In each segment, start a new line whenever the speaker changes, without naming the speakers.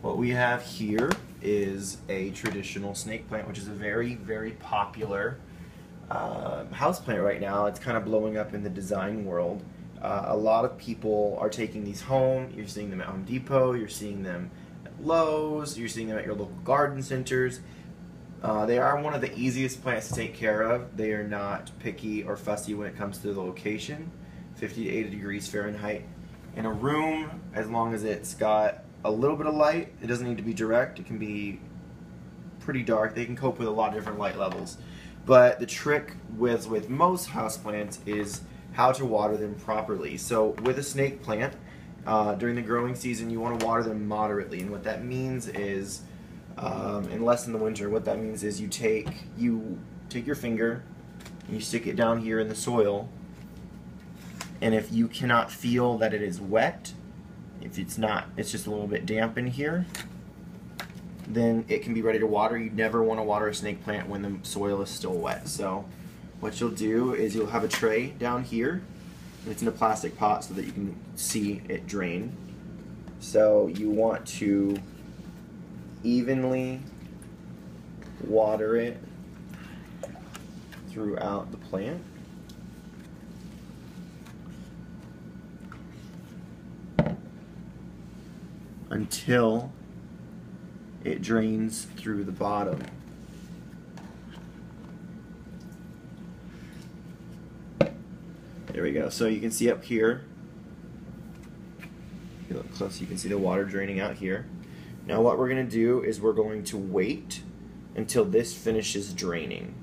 What we have here is a traditional snake plant, which is a very, very popular uh, house plant right now. It's kind of blowing up in the design world. Uh, a lot of people are taking these home. You're seeing them at Home Depot. You're seeing them at Lowe's. You're seeing them at your local garden centers. Uh, they are one of the easiest plants to take care of. They are not picky or fussy when it comes to the location. 50 to 80 degrees Fahrenheit. In a room, as long as it's got a little bit of light, it doesn't need to be direct. It can be pretty dark. They can cope with a lot of different light levels. But the trick with, with most houseplants is how to water them properly. So with a snake plant, uh, during the growing season, you want to water them moderately. And what that means is um, unless in the winter. What that means is you take you take your finger and you stick it down here in the soil, and if you cannot feel that it is wet, if it's not, it's just a little bit damp in here, then it can be ready to water. You never want to water a snake plant when the soil is still wet. So what you'll do is you'll have a tray down here. It's in a plastic pot so that you can see it drain. So you want to evenly water it throughout the plant. Until it drains through the bottom. There we go. So you can see up here, if you look close, you can see the water draining out here. Now what we're going to do is we're going to wait until this finishes draining.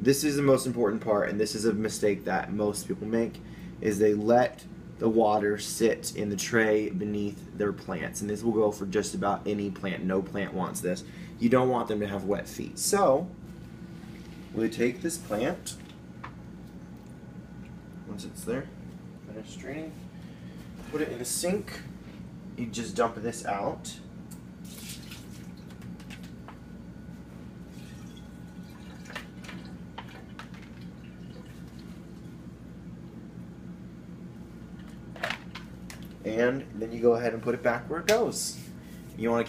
This is the most important part and this is a mistake that most people make is they let the water sit in the tray beneath their plants and this will go for just about any plant. No plant wants this. You don't want them to have wet feet. So we take this plant once it's there, finish draining, put it in a sink. You just dump this out. And then you go ahead and put it back where it goes. You want to keep